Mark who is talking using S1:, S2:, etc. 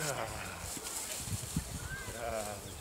S1: Uh, uh.